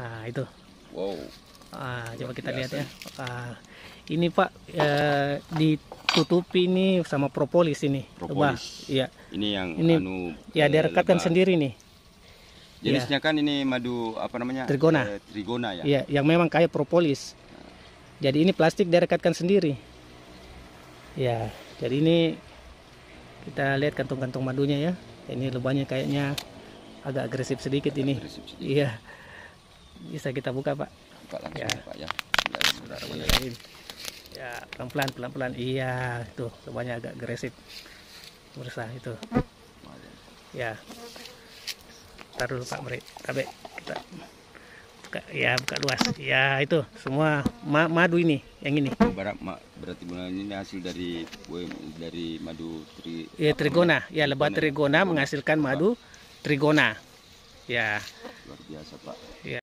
Nah, itu. Wow. Ah, coba kita lihat biasa. ya. Ah, ini Pak eh, ditutupi ini sama propolis ini. Propolis. Iya. Ini yang Ini, anu Ya eh, direkatkan sendiri nih. Jenisnya kan ini madu apa namanya? Trigona. Eh, trigona ya. Iya, yang memang kayak propolis. Jadi ini plastik direkatkan sendiri. Ya, jadi ini kita lihat kantung-kantung madunya ya. Ini lubangnya kayaknya agak agresif sedikit ini. Agresif sedikit. Iya. Bisa kita buka, Pak. Buka langsung Ya. Pak ya. Bismillahirrahmanirrahim. Ya, pelan-pelan, pelan-pelan. Iya, tuh lubangnya agak agresif. Berusaha itu. Ya. Taruh dulu Pak Meri. Tabe kita buka ya buka luas. Ya, itu semua ma- madu ini, yang ini. Barat ma- berarti ini hasil dari dari madu tri Ya, trigona. Ya, lebat trigona menghasilkan madu trigona. Ya, luar biasa Pak. ya.